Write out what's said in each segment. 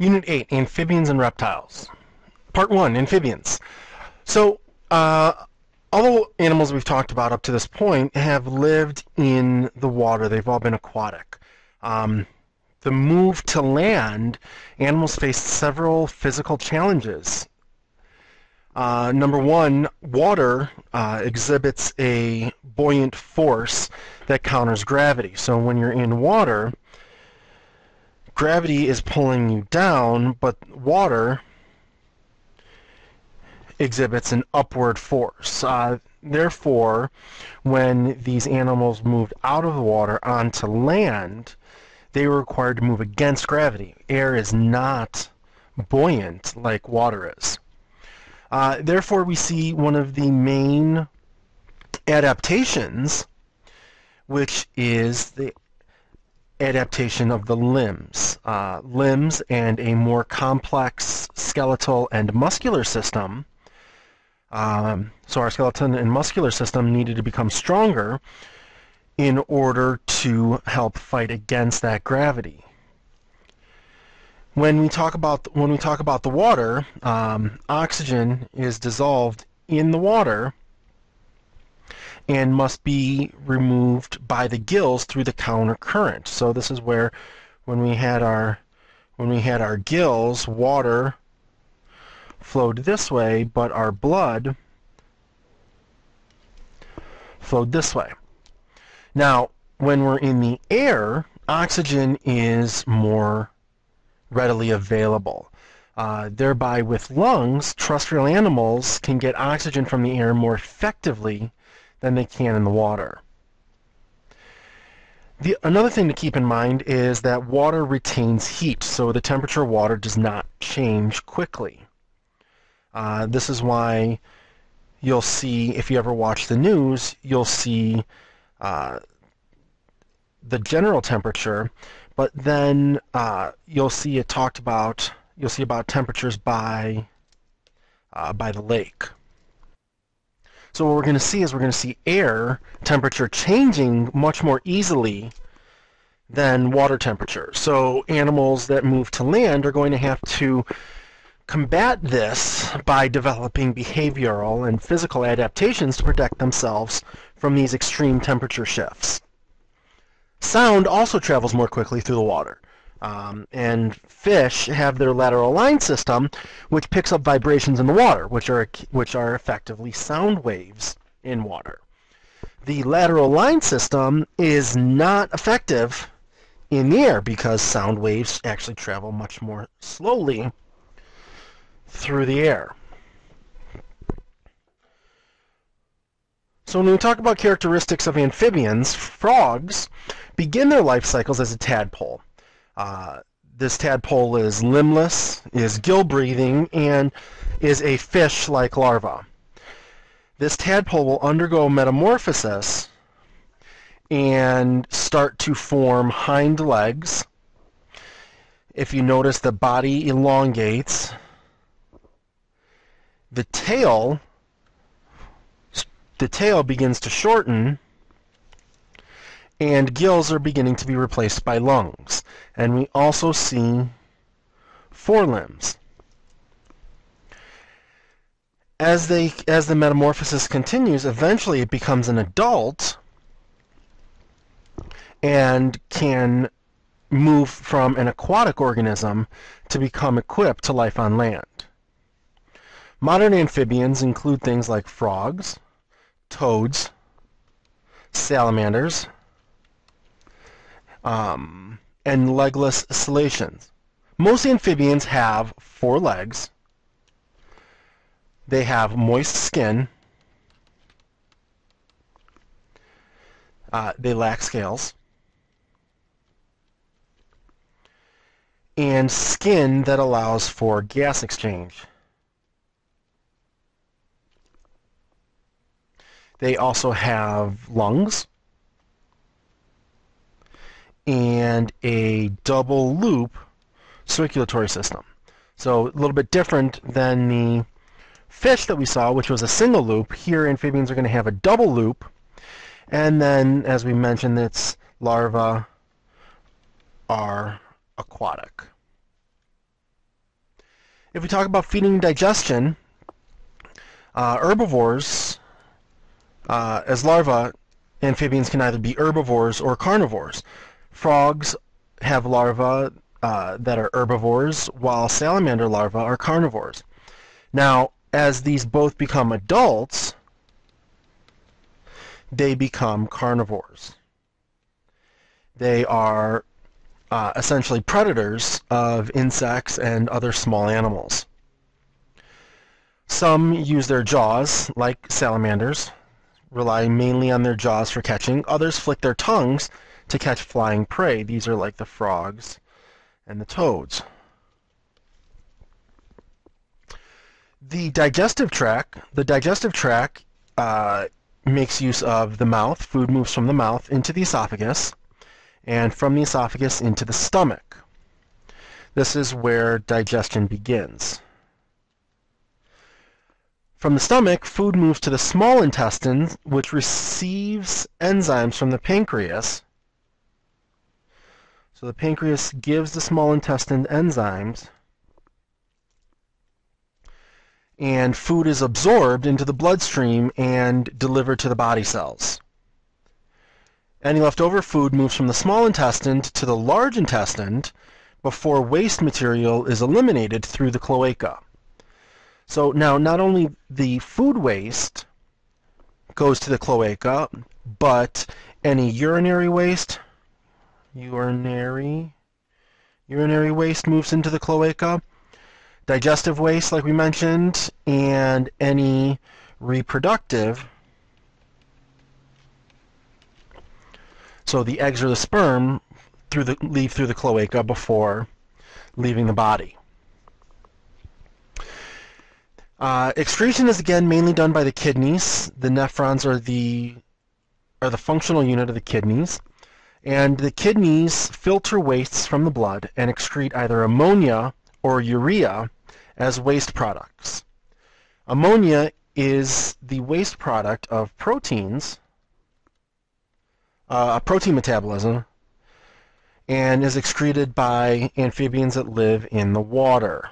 Unit 8, Amphibians and Reptiles. Part 1, Amphibians. So, uh, all the animals we've talked about up to this point have lived in the water. They've all been aquatic. Um, the move to land, animals faced several physical challenges. Uh, number one, water uh, exhibits a buoyant force that counters gravity. So when you're in water, gravity is pulling you down, but water exhibits an upward force. Uh, therefore, when these animals moved out of the water onto land, they were required to move against gravity. Air is not buoyant like water is. Uh, therefore, we see one of the main adaptations, which is the adaptation of the limbs. Uh, limbs and a more complex skeletal and muscular system. Um, so our skeleton and muscular system needed to become stronger in order to help fight against that gravity. When we talk about when we talk about the water, um, oxygen is dissolved in the water and must be removed by the gills through the counter current. So this is where when we had our when we had our gills, water flowed this way, but our blood flowed this way. Now, when we're in the air, oxygen is more readily available. Uh, thereby, with lungs, terrestrial animals can get oxygen from the air more effectively than they can in the water. The, another thing to keep in mind is that water retains heat, so the temperature of water does not change quickly. Uh, this is why you'll see, if you ever watch the news, you'll see uh, the general temperature, but then uh, you'll see it talked about. You'll see about temperatures by uh, by the lake. So what we're going to see is we're going to see air temperature changing much more easily than water temperature. So animals that move to land are going to have to combat this by developing behavioral and physical adaptations to protect themselves from these extreme temperature shifts. Sound also travels more quickly through the water. Um, and fish have their lateral line system, which picks up vibrations in the water, which are which are effectively sound waves in water. The lateral line system is not effective in the air because sound waves actually travel much more slowly through the air. So when we talk about characteristics of amphibians, frogs begin their life cycles as a tadpole. Uh, this tadpole is limbless, is gill-breathing, and is a fish-like larva. This tadpole will undergo metamorphosis and start to form hind legs. If you notice, the body elongates the tail the tail begins to shorten and gills are beginning to be replaced by lungs. And we also see forelimbs. As they as the metamorphosis continues, eventually it becomes an adult and can move from an aquatic organism to become equipped to life on land. Modern amphibians include things like frogs, toads, salamanders, um, and legless caecilians. Most amphibians have four legs. They have moist skin. Uh, they lack scales. And skin that allows for gas exchange. They also have lungs and a double loop circulatory system. So a little bit different than the fish that we saw, which was a single loop. Here, amphibians are going to have a double loop. And then, as we mentioned, its larvae are aquatic. If we talk about feeding and digestion, uh, herbivores, uh, as larvae, amphibians can either be herbivores or carnivores. Frogs have larvae uh, that are herbivores, while salamander larvae are carnivores. Now, as these both become adults, they become carnivores. They are uh, essentially predators of insects and other small animals. Some use their jaws, like salamanders, rely mainly on their jaws for catching. Others flick their tongues to catch flying prey. These are like the frogs and the toads. The digestive tract, the digestive tract uh, makes use of the mouth. Food moves from the mouth into the esophagus and from the esophagus into the stomach. This is where digestion begins. From the stomach, food moves to the small intestine, which receives enzymes from the pancreas. So the pancreas gives the small intestine enzymes, and food is absorbed into the bloodstream and delivered to the body cells. Any leftover food moves from the small intestine to the large intestine before waste material is eliminated through the cloaca. So now not only the food waste goes to the cloaca, but any urinary waste, urinary, urinary waste moves into the cloaca, digestive waste like we mentioned, and any reproductive So the eggs or the sperm through the, leave through the cloaca before leaving the body. Uh, excretion is again mainly done by the kidneys. The nephrons are the are the functional unit of the kidneys, and the kidneys filter wastes from the blood and excrete either ammonia or urea as waste products. Ammonia is the waste product of proteins uh, protein metabolism and is excreted by amphibians that live in the water.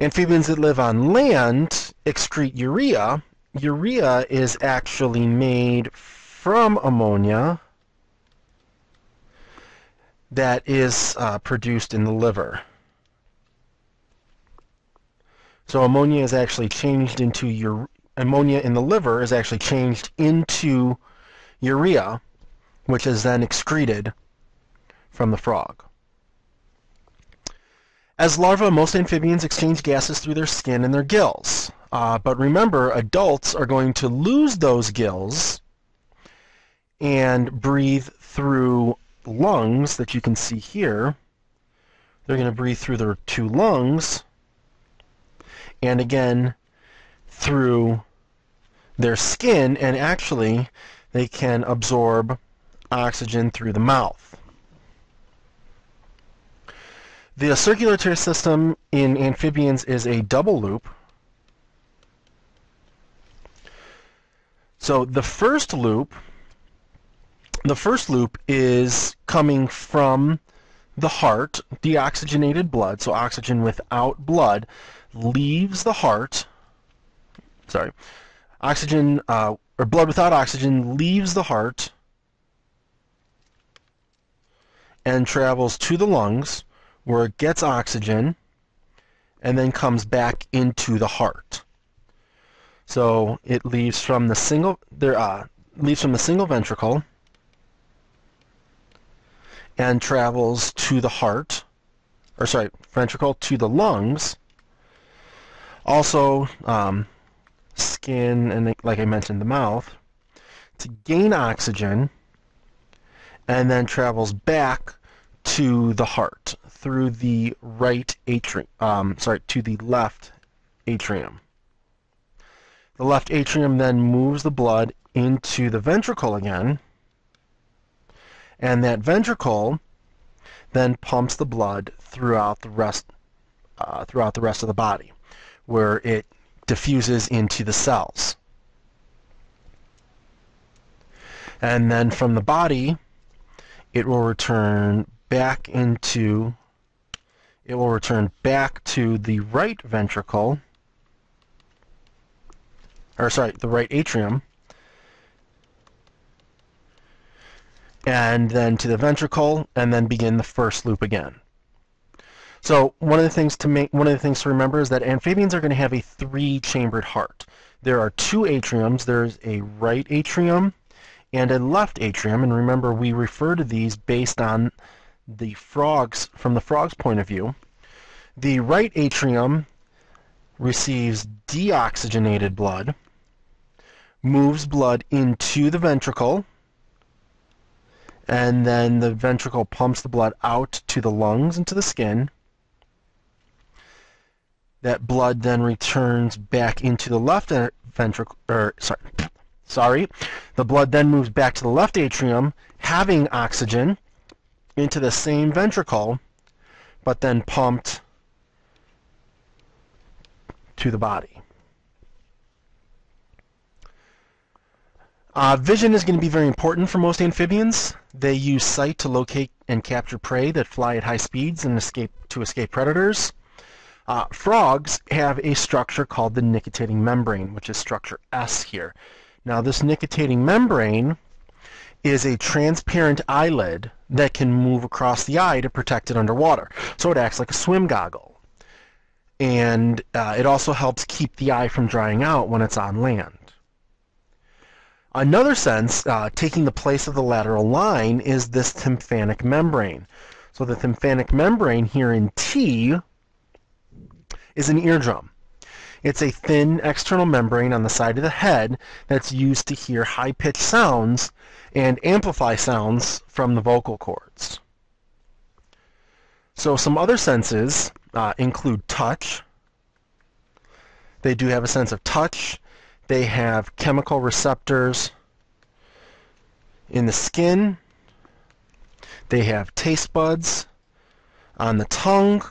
Amphibians that live on land excrete urea. Urea is actually made from ammonia that is uh, produced in the liver. So ammonia is actually changed into ammonia in the liver is actually changed into urea, which is then excreted from the frog. As larvae, most amphibians exchange gases through their skin and their gills. Uh, but remember, adults are going to lose those gills and breathe through lungs that you can see here. They're going to breathe through their two lungs and again through their skin and actually they can absorb oxygen through the mouth. The circulatory system in amphibians is a double loop. So the first loop, the first loop is coming from the heart, deoxygenated blood, so oxygen without blood, leaves the heart, sorry, oxygen uh, or blood without oxygen leaves the heart and travels to the lungs where it gets oxygen and then comes back into the heart. So it leaves from the single there uh, leaves from the single ventricle and travels to the heart, or sorry, ventricle to the lungs. Also, um, skin and, like I mentioned, the mouth to gain oxygen and then travels back to the heart through the right atrium, um, sorry, to the left atrium. The left atrium then moves the blood into the ventricle again, and that ventricle then pumps the blood throughout the rest uh, throughout the rest of the body, where it diffuses into the cells. And then from the body, it will return back into it will return back to the right ventricle, or sorry, the right atrium, and then to the ventricle, and then begin the first loop again. So one of the things to make one of the things to remember is that amphibians are going to have a three-chambered heart. There are two atriums. There's a right atrium and a left atrium, and remember we refer to these based on the frogs from the frog's point of view. The right atrium receives deoxygenated blood, moves blood into the ventricle, and then the ventricle pumps the blood out to the lungs and to the skin. That blood then returns back into the left ventricle, or sorry, sorry. The blood then moves back to the left atrium, having oxygen into the same ventricle, but then pumped to the body. Uh, vision is going to be very important for most amphibians. They use sight to locate and capture prey that fly at high speeds and escape to escape predators. Uh, frogs have a structure called the nictitating membrane, which is structure S here. Now this nictitating membrane is a transparent eyelid that can move across the eye to protect it underwater. So it acts like a swim goggle. And uh, it also helps keep the eye from drying out when it's on land. Another sense, uh, taking the place of the lateral line, is this tympanic membrane. So the tympanic membrane here in T is an eardrum. It's a thin external membrane on the side of the head that's used to hear high-pitched sounds and amplify sounds from the vocal cords. So some other senses uh, include touch. They do have a sense of touch they have chemical receptors in the skin. They have taste buds on the tongue.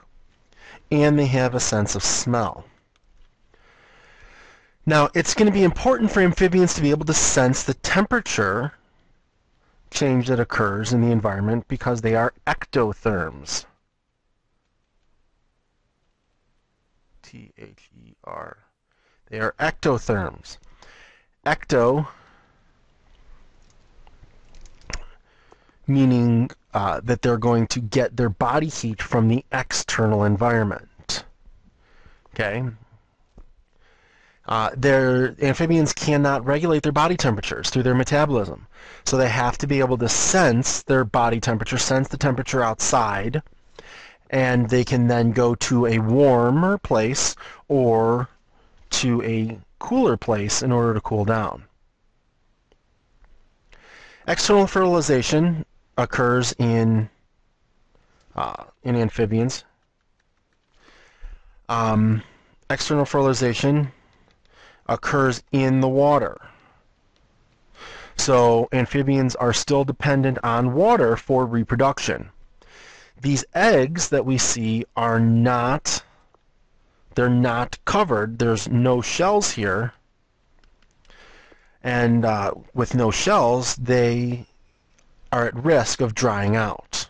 And they have a sense of smell. Now, it's going to be important for amphibians to be able to sense the temperature change that occurs in the environment because they are ectotherms. T-H-E-R. They are ectotherms. Ecto meaning uh, that they're going to get their body heat from the external environment. Okay? Uh, their amphibians cannot regulate their body temperatures through their metabolism. So they have to be able to sense their body temperature, sense the temperature outside, and they can then go to a warmer place or to a cooler place in order to cool down. External fertilization occurs in uh, in amphibians. Um, external fertilization occurs in the water. So amphibians are still dependent on water for reproduction. These eggs that we see are not they're not covered. There's no shells here. And uh, with no shells, they are at risk of drying out.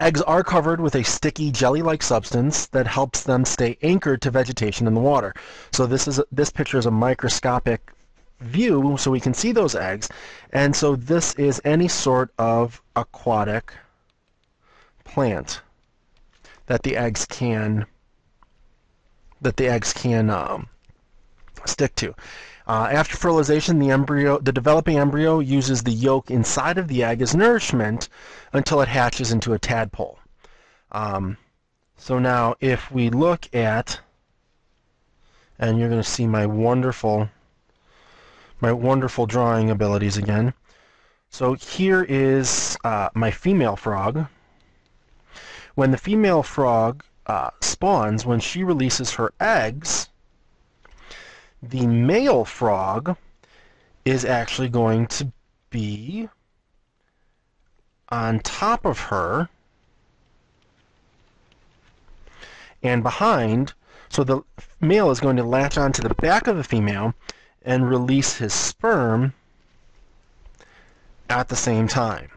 Eggs are covered with a sticky jelly-like substance that helps them stay anchored to vegetation in the water. So this is this picture is a microscopic view so we can see those eggs. And so this is any sort of aquatic plant that the eggs can that the eggs can um, stick to. Uh, after fertilization, the embryo, the developing embryo uses the yolk inside of the egg as nourishment until it hatches into a tadpole. Um, so now, if we look at, and you're going to see my wonderful, my wonderful drawing abilities again. So here is uh, my female frog. When the female frog uh, spawns, when she releases her eggs, the male frog is actually going to be on top of her and behind. So the male is going to latch onto the back of the female and release his sperm at the same time.